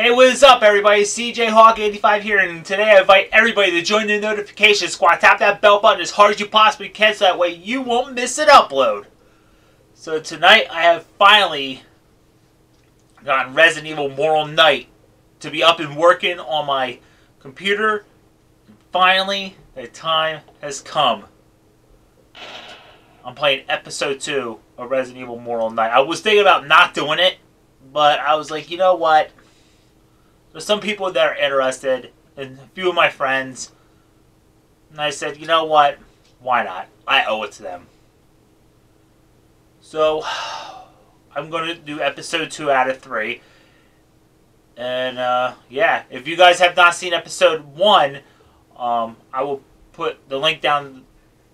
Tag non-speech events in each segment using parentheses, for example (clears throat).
Hey, what is up, everybody? CJ Hawk85 here, and today I invite everybody to join the notification squad. Tap that bell button as hard as you possibly can so that way you won't miss an upload. So tonight I have finally gotten Resident Evil Mortal Night to be up and working on my computer. Finally, the time has come. I'm playing episode 2 of Resident Evil Mortal Night. I was thinking about not doing it, but I was like, you know what? There's some people that are interested, and a few of my friends. And I said, you know what? Why not? I owe it to them. So, (sighs) I'm going to do episode 2 out of 3. And, uh, yeah, if you guys have not seen episode 1, um, I will put the link down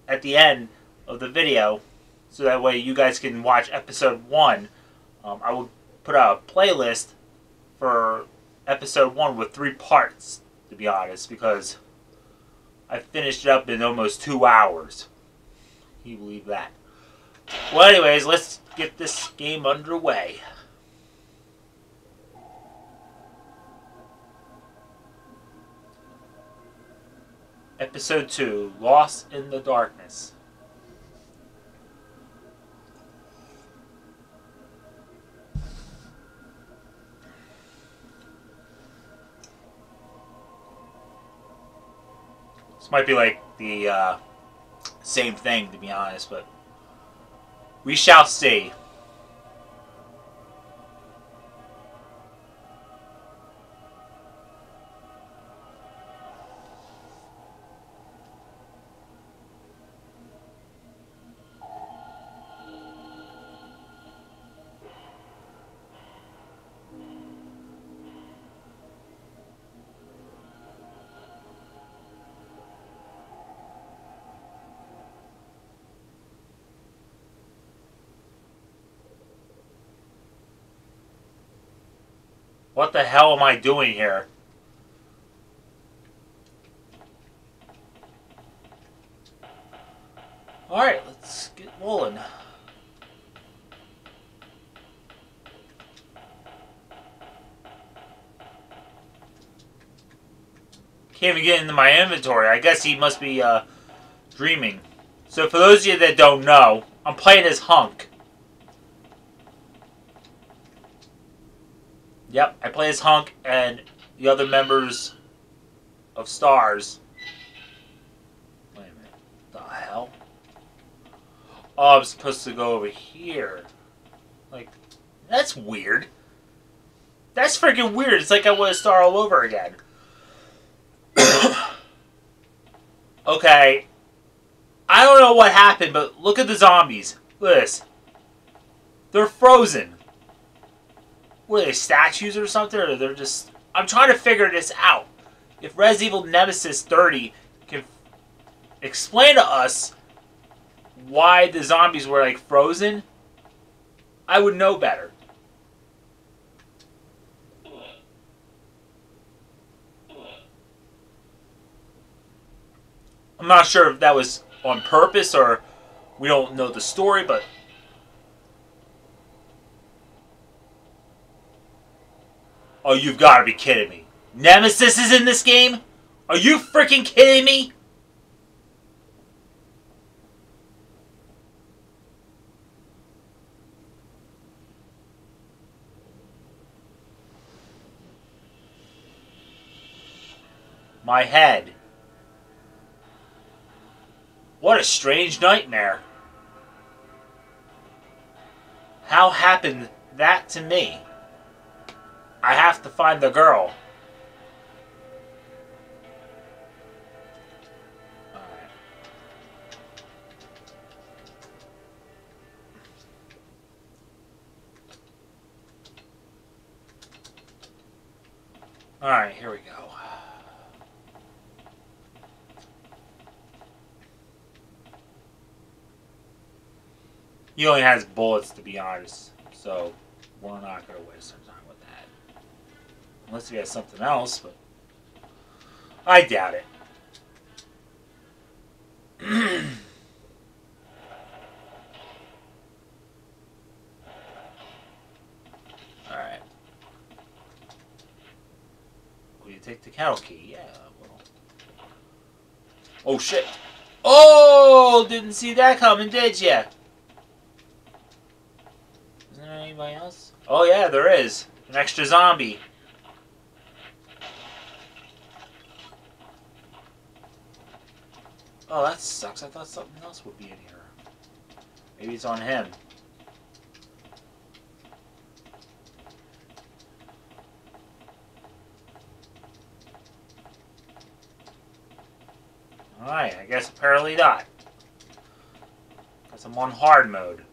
at the end of the video so that way you guys can watch episode 1. Um, I will put out a playlist for episode 1 with three parts, to be honest, because I finished it up in almost two hours. Can you believe that? Well, anyways, let's get this game underway. Episode 2 Lost in the Darkness. Might be like the uh, same thing, to be honest, but we shall see. What the hell am I doing here? Alright, let's get rolling. Can't even get into my inventory. I guess he must be uh, dreaming. So for those of you that don't know, I'm playing as Hunk. Yep, I play as Hunk and the other members of Stars. Wait a minute. The hell? Oh, I'm supposed to go over here. Like, that's weird. That's freaking weird. It's like I want to start all over again. (coughs) okay. I don't know what happened, but look at the zombies. Look at this. They're frozen are they, statues or something? Or they're just... I'm trying to figure this out. If Res Evil Nemesis 30 can explain to us why the zombies were, like, frozen, I would know better. I'm not sure if that was on purpose or we don't know the story, but Oh, you've got to be kidding me. Nemesis is in this game? Are you freaking kidding me? My head. What a strange nightmare. How happened that to me? I have to find the girl. Alright, here we go. He only has bullets, to be honest, so we're not going to waste our time. Unless he has something else, but I doubt it. (clears throat) Alright. Will you take the cattle key. Yeah. Oh, shit. Oh, didn't see that coming, did ya? Is there anybody else? Oh, yeah, there is. An extra zombie. Oh, that sucks. I thought something else would be in here. Maybe it's on him. Alright, I guess apparently not. Because I'm on hard mode.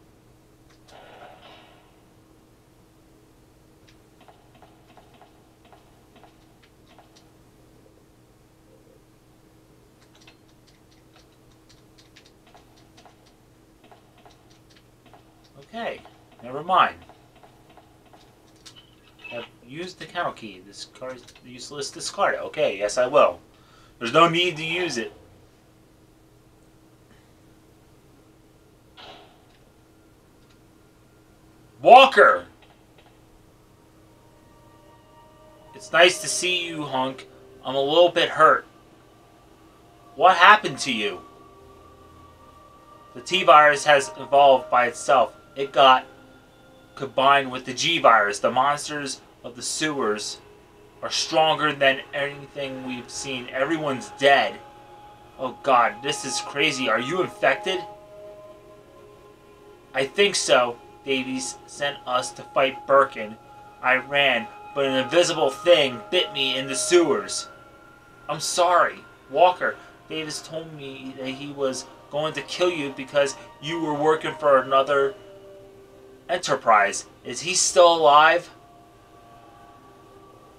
Okay, never mind. I've kennel key. This card's useless. Discard it. Okay, yes I will. There's no need to use it. Walker! It's nice to see you, Hunk. I'm a little bit hurt. What happened to you? The T-virus has evolved by itself. It got combined with the G-virus. The monsters of the sewers are stronger than anything we've seen. Everyone's dead. Oh god, this is crazy. Are you infected? I think so. Davies sent us to fight Birkin. I ran, but an invisible thing bit me in the sewers. I'm sorry. Walker, Davis told me that he was going to kill you because you were working for another enterprise. Is he still alive?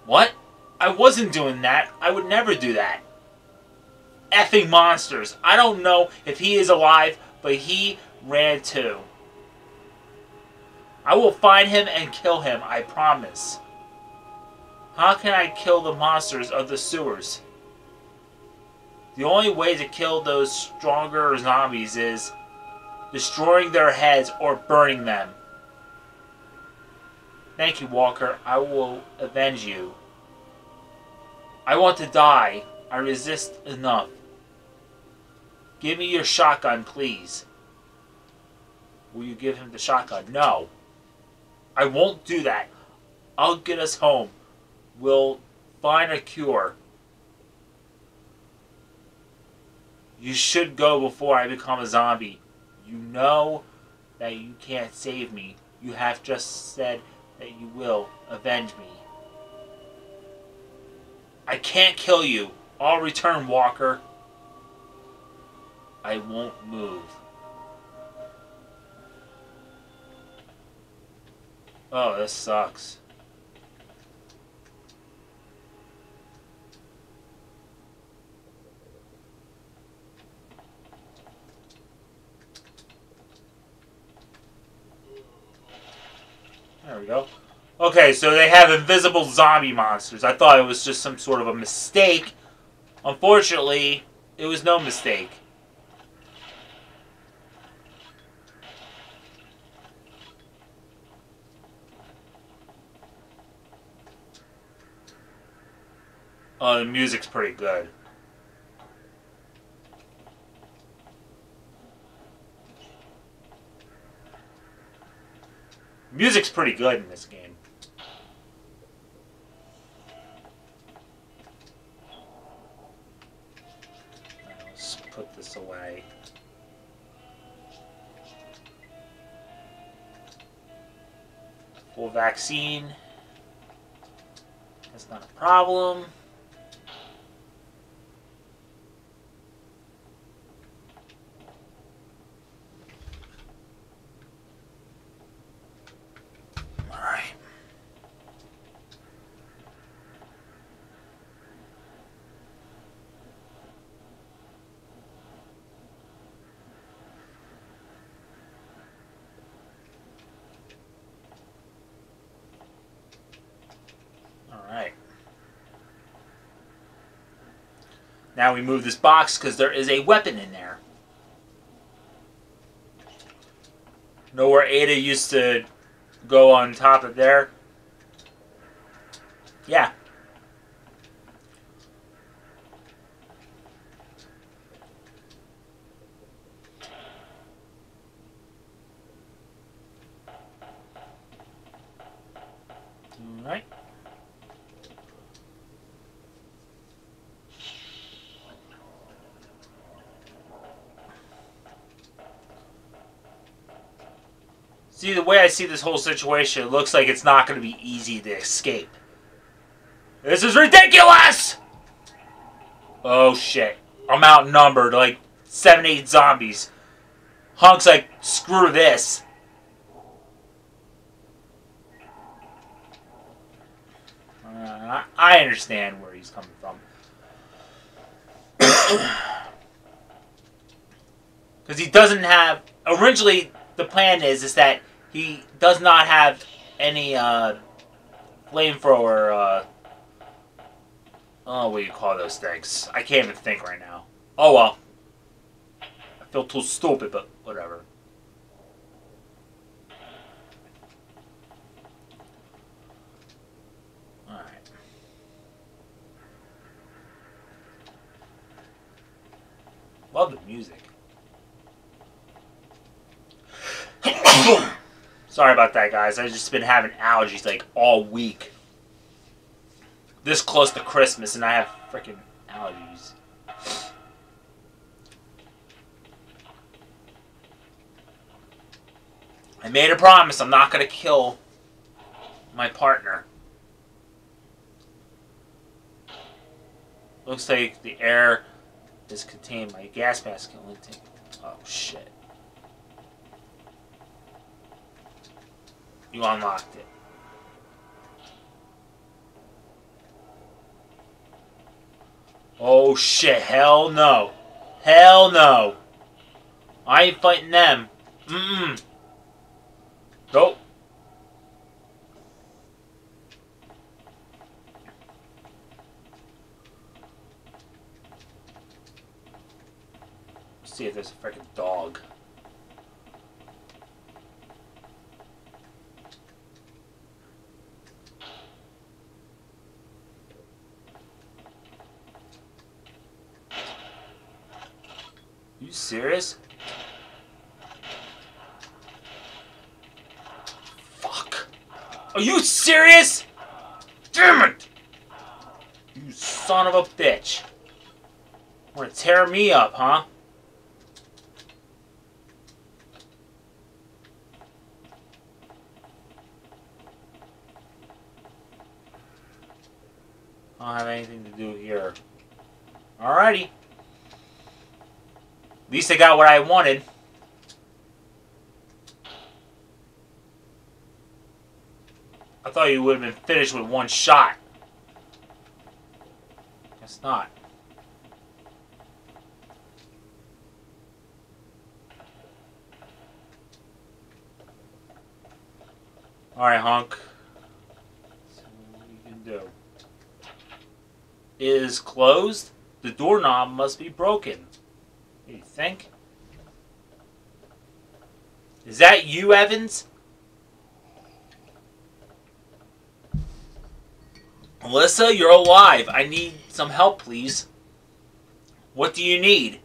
What? I wasn't doing that. I would never do that. Effing monsters. I don't know if he is alive, but he ran too. I will find him and kill him, I promise. How can I kill the monsters of the sewers? The only way to kill those stronger zombies is destroying their heads or burning them. Thank you, Walker. I will avenge you. I want to die. I resist enough. Give me your shotgun, please. Will you give him the shotgun? No. I won't do that. I'll get us home. We'll find a cure. You should go before I become a zombie. You know that you can't save me. You have just said that you will avenge me. I can't kill you. I'll return, Walker. I won't move. Oh, this sucks. There we go. Okay, so they have invisible zombie monsters. I thought it was just some sort of a mistake. Unfortunately, it was no mistake. Oh, the music's pretty good. Music's pretty good in this game. Let's put this away. Full vaccine. That's not a problem. Alright. Alright. Now we move this box because there is a weapon in there. Know where Ada used to go on top of there? Yeah. See, the way I see this whole situation, it looks like it's not going to be easy to escape. This is ridiculous! Oh shit. I'm outnumbered, like seven, eight zombies. Hunk's like, screw this. Uh, I understand where he's coming from. (coughs) Because he doesn't have. Originally, the plan is is that he does not have any uh, flamethrower. Uh, oh, what do you call those things? I can't even think right now. Oh well. I feel too stupid, but whatever. Alright. Love the music. Sorry about that, guys. I've just been having allergies like all week. This close to Christmas, and I have freaking allergies. I made a promise I'm not going to kill my partner. Looks like the air is contained. My gas mask can only take. Oh, shit. You unlocked it. Oh shit, hell no. Hell no. I ain't fighting them. Mm-mm. Nope. See if there's a freaking dog. you serious? Fuck. Are you serious? Damn it! You son of a bitch. Want to tear me up, huh? I don't have anything to do here. Alrighty. At least I got what I wanted. I thought you would have been finished with one shot. Guess not. Alright, Hunk. See what can do. Is closed? The doorknob must be broken. Think? Is that you, Evans? Melissa, you're alive. I need some help, please. What do you need?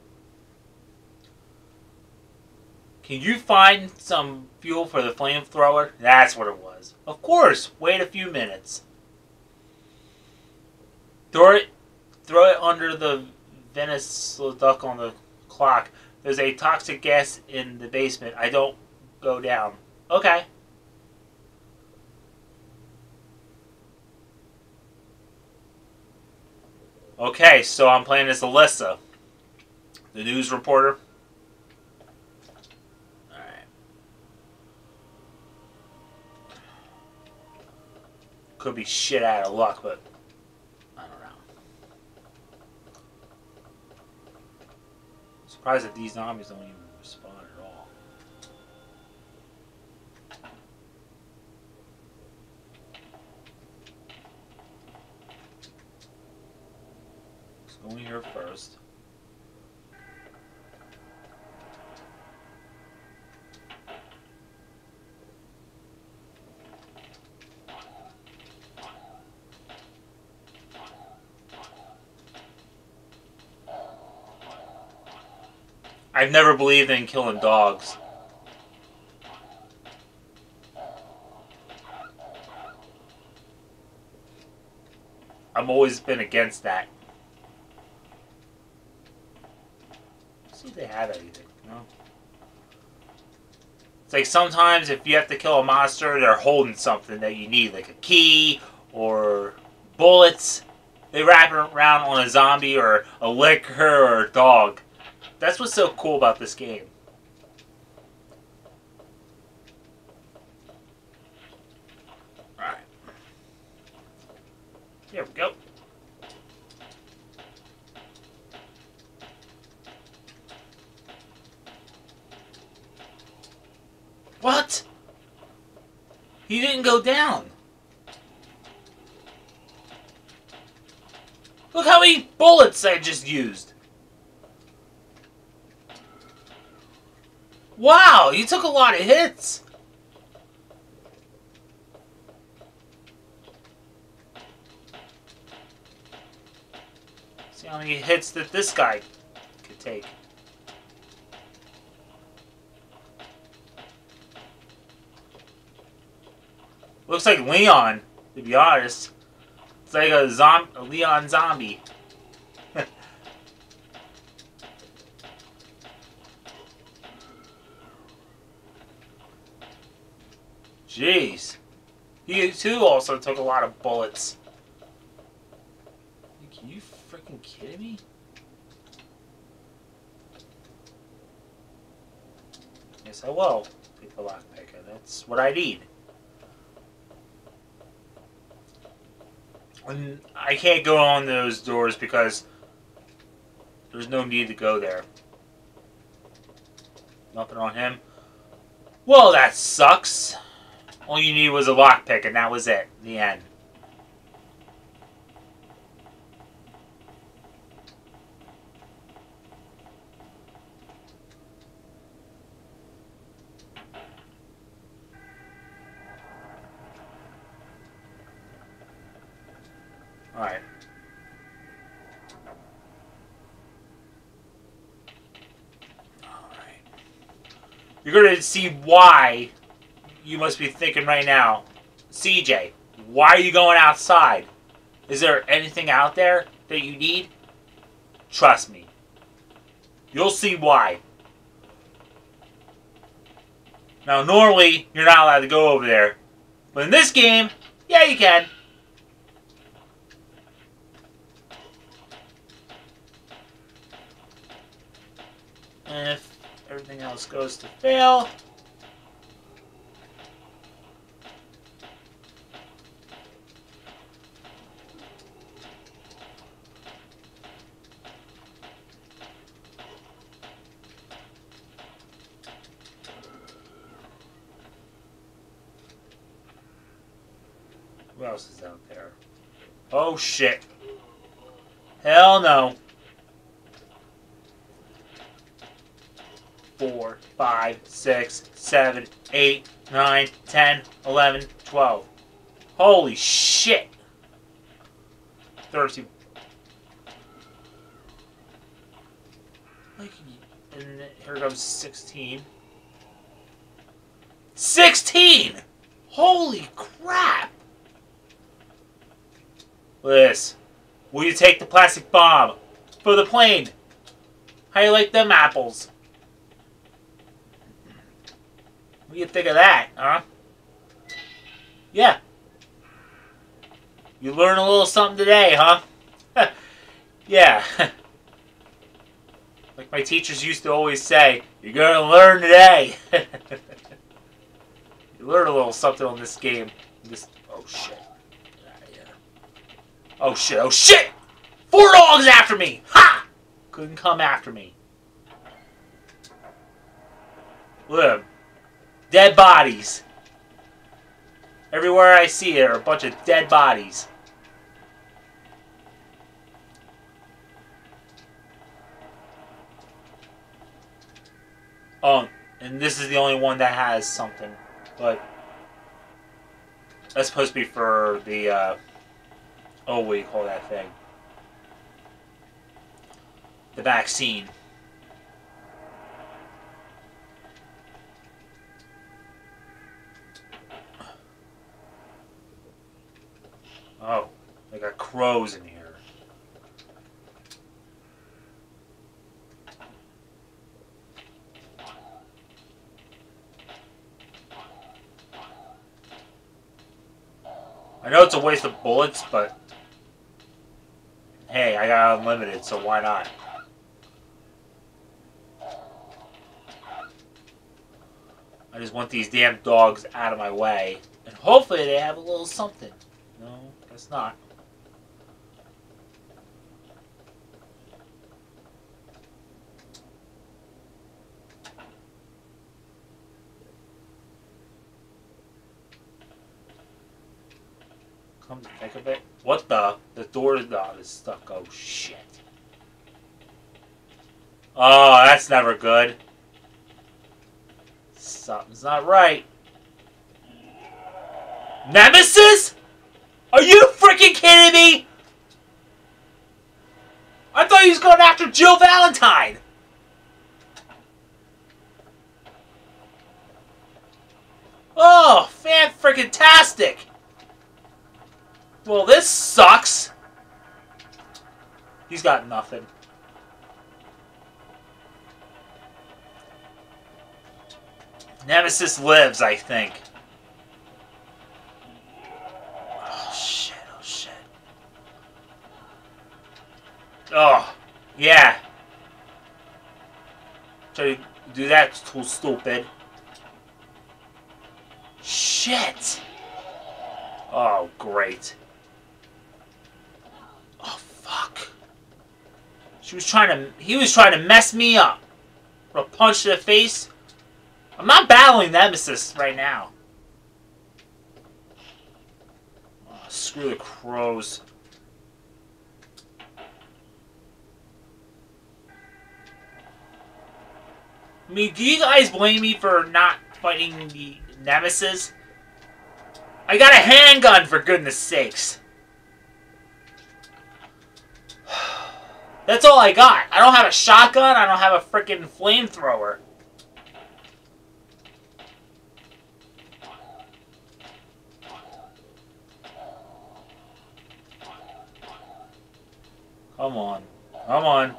Can you find some fuel for the flamethrower? That's what it was. Of course. Wait a few minutes. Throw it, throw it under the Venice duck on the clock. There's a toxic gas in the basement. I don't go down. Okay. Okay, so I'm playing as Alyssa, the news reporter. Alright. Could be shit out of luck, but I don't know. Surprised that these zombies don't even respond at all. Let's go in here first. I've never believed in killing dogs. I've always been against that. Let's see if they have anything, no? It's like sometimes if you have to kill a monster, they're holding something that you need, like a key or bullets. They wrap around on a zombie or a Licker or a dog. That's what's so cool about this game. Alright. Here we go. What? He didn't go down. Look how many bullets I just used. Wow, you took a lot of hits. See how many hits that this guy could take. Looks like Leon, to be honest. It's like a, a Leon zombie. Jeez. He too also took a lot of bullets. Are you freaking kidding me? Yes, I will take the lockpicker. That's what I need. And I can't go on those doors because there's no need to go there. Nothing on him. Well, that sucks. All you need was a lockpick, and that was it. The end. Alright. Alright. You're going to see why you must be thinking right now, CJ, why are you going outside? Is there anything out there that you need? Trust me. You'll see why. Now, normally, you're not allowed to go over there. But in this game, yeah, you can. And if everything else goes to fail, Who else is out there? Shit. Hell no. Four, five, six, seven, eight, nine, ten, eleven, twelve. Holy shit. 30. Like, and here comes 16. 16! Holy crap! Liz, will you take the plastic bomb for the plane? How you like them apples? What do you think of that, huh? Yeah. You learn a little something today, huh? (laughs) yeah. (laughs) like my teachers used to always say, you're gonna learn today. (laughs) you learn a little something on this game. This oh shit. Oh shit, oh shit! Four dogs after me! Ha! Couldn't come after me. Look. Dead bodies. Everywhere I see it are a bunch of dead bodies. Oh, and this is the only one that has something. But that's supposed to be for the uh, oh, what do you call that thing? The vaccine. Oh, they got crows in here. I know it's a waste of bullets, but hey, I got unlimited, so why not? I just want these damn dogs out of my way. And hopefully they have a little something. No, guess not. Come to think of it. What the? The door is not is stuck. Oh shit. Oh, that's never good. Something's not right. Nemesis? Are you freaking kidding me? I thought he was going after Jill Valentine. Oh, fan freaking tastic. Well, this sucks. He's got nothing. Nemesis lives, I think. Oh, shit. Oh, shit. Oh, yeah. Try to do that, too stupid. Shit. Oh, great. Fuck. She was trying to... He was trying to mess me up. A punch to the face. I'm not battling Nemesis right now. Oh, screw the crows. I mean, do you guys blame me for not fighting the Nemesis? I got a handgun, for goodness sakes. That's all I got. I don't have a shotgun. I don't have a freaking flamethrower. Come on. Come on.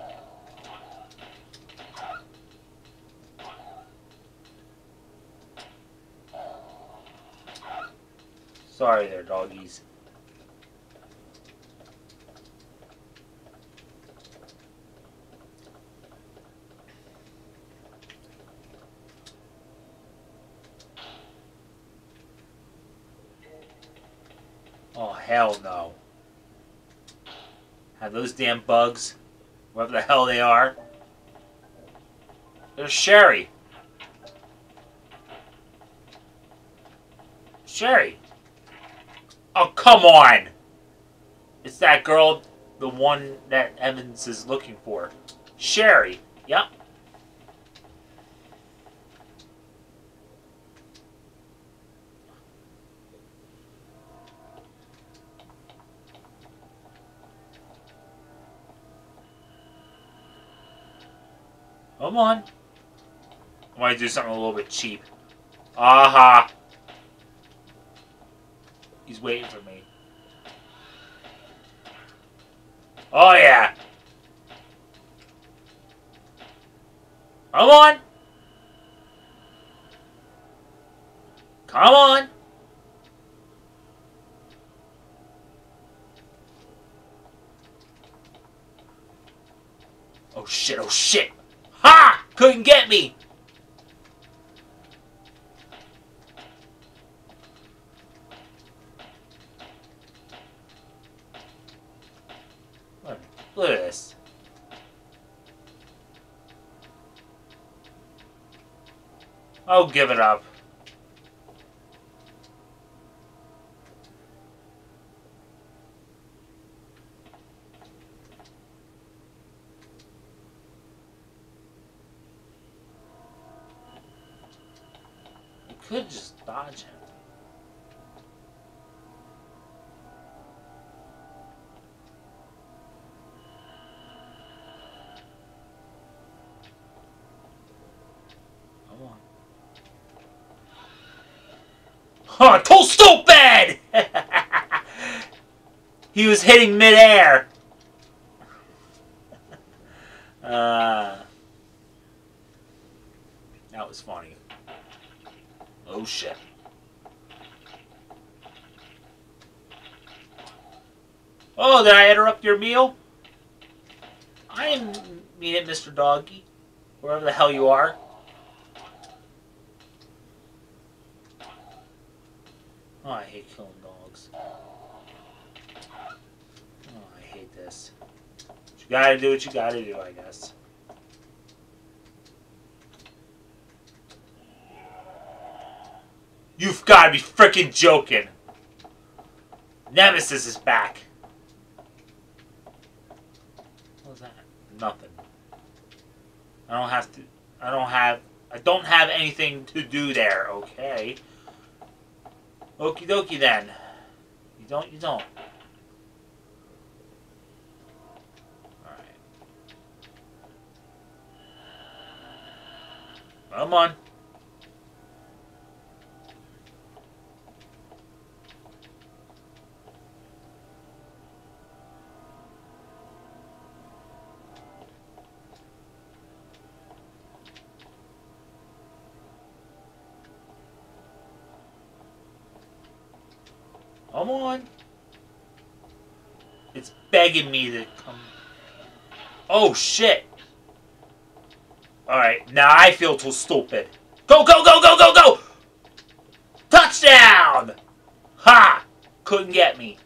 Sorry there, doggies. Oh, hell no. Have those damn bugs, whatever the hell they are. There's Sherry. Sherry. Oh, come on! It's that girl, the one that Evans is looking for. Sherry. Yep. Come on. I to do something a little bit cheap. Aha! He's waiting for me. Oh, yeah. Come on. Come on. Oh, shit. Oh, shit. Ha! Couldn't get me. Look at this. Oh, give it up. Too stupid! (laughs) he was hitting midair. (laughs) Uh, that was funny. Oh shit. Oh, did I interrupt your meal? I mean it, Mr. Doggy. Wherever the hell you are. Oh, I hate killing dogs. Oh, I hate this. But you gotta do what you gotta do, I guess. You've gotta be freaking joking. Nemesis is back. What was that? Nothing. I don't have to. I don't have. I don't have anything to do there. Okay. Okie dokie then. You don't. You don't. All right. Come on. Come on. It's begging me to come. Oh shit. Alright, now I feel too stupid. Go, go, go, go, go, go! Touchdown! Ha! Couldn't get me.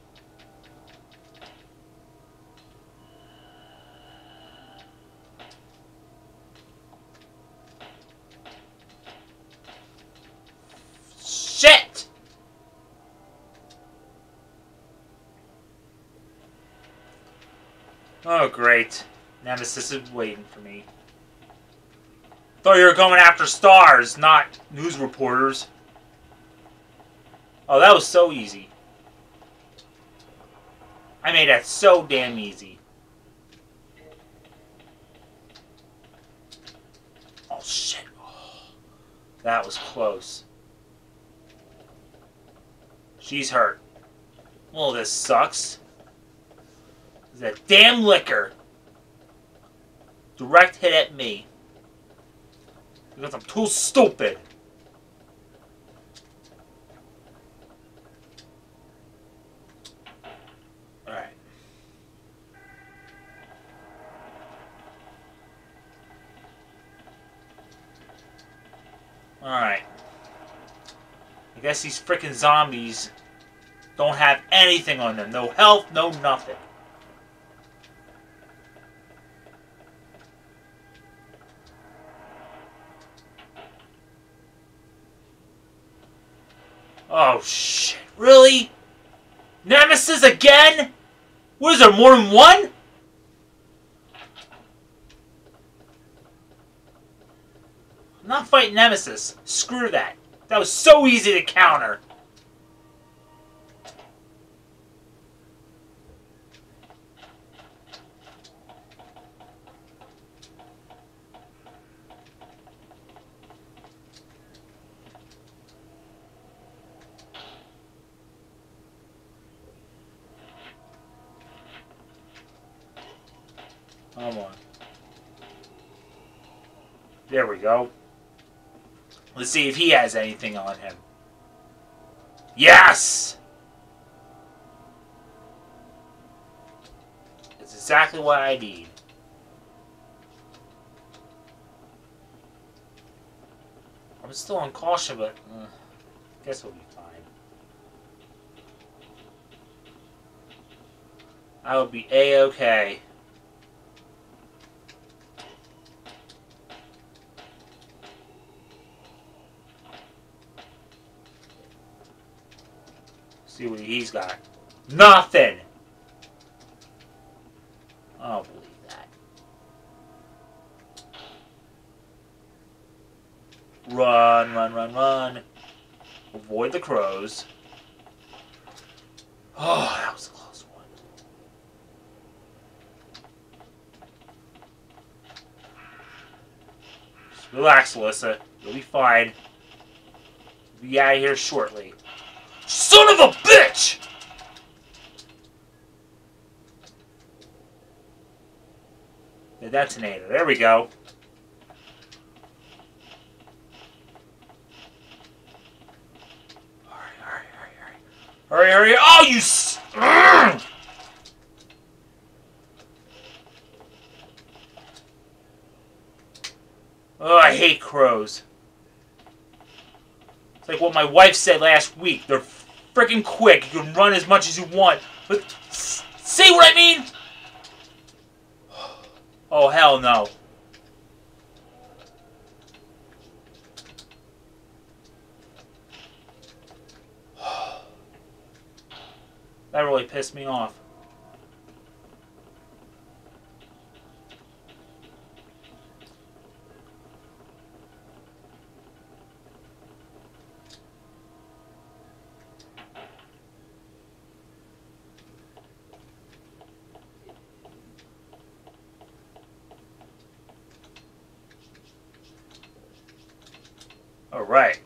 Oh, great. Nemesis is waiting for me. Thought you were going after stars, not news reporters. Oh, that was so easy. I made that so damn easy. Oh, shit. Oh, that was close. She's hurt. Well, this sucks. That damn Licker. Direct hit at me. Because I'm too stupid. Alright. Alright. I guess these freaking zombies don't have anything on them. No health, no nothing. Oh shit. Really? Nemesis again? What is there, more than one? I'm not fighting Nemesis. Screw that. That was so easy to counter. Come on. There we go. Let's see if he has anything on him. Yes! It's exactly what I need. I'm still on caution, but uh, guess we'll be fine. I will be a-okay. See what he's got. Nothing! I don't believe that. Run, run, run, run. Avoid the crows. Oh, that was a close one. Just relax, Alyssa. You'll be fine. Be out of here shortly. Son of a bitch! The detonator. There we go. Hurry! Hurry! Hurry! Hurry! Hurry, hurry. Oh, you s- Oh, I hate crows. It's like what my wife said last week. They're freaking quick. You can run as much as you want. But see what I mean? Oh, hell no. That really pissed me off. All right.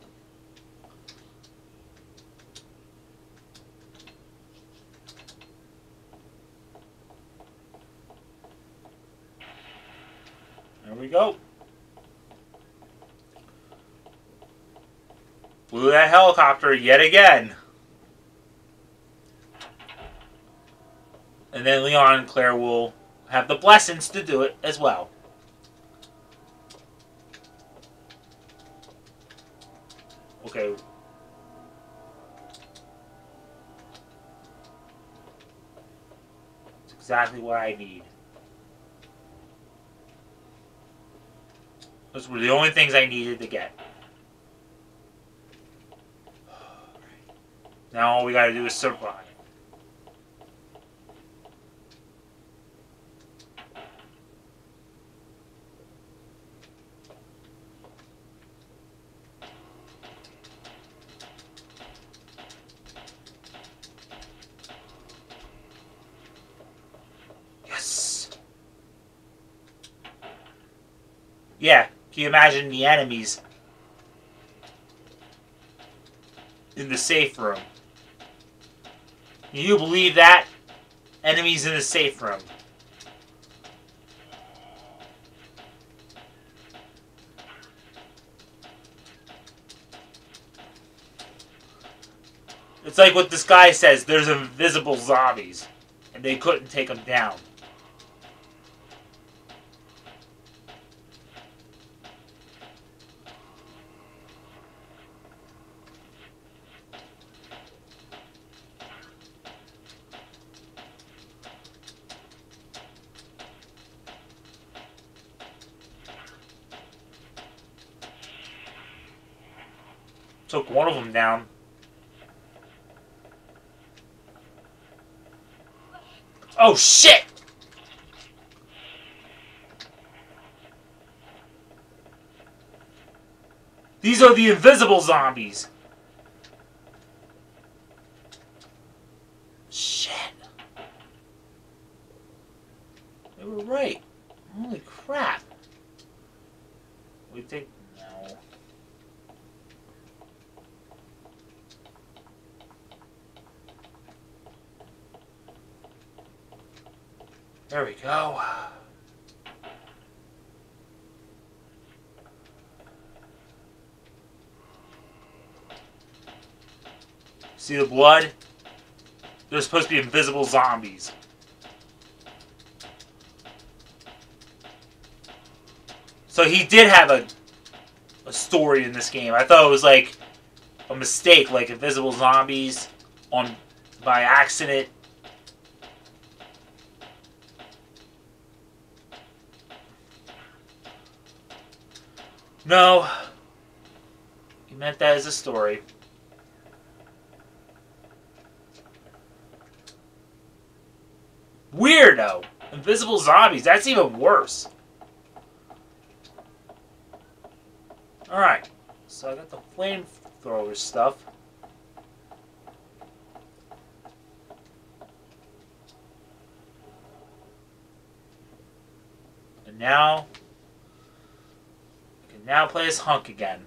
There we go. Blew that helicopter yet again. And then Leon and Claire will have the blessings to do it as well. Exactly what I need. Those were the only things I needed to get. Now all we gotta do is survive. Yes. Yeah, can you imagine the enemies in the safe room? You believe that? Enemies in the safe room. It's like what this guy says, there's invisible zombies. And they couldn't take them down. Took one of them down. Oh shit! These are the invisible zombies. Shit. They were right. Holy crap. We think no. There we go. See the blood? They're supposed to be invisible zombies. So he did have a a story in this game. I thought it was like a mistake, like invisible zombies on by accident. No. He meant that as a story. Weirdo! Invisible zombies, that's even worse. Alright, so I got the flamethrower stuff. And now, I can now play as Hunk again.